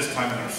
this time in our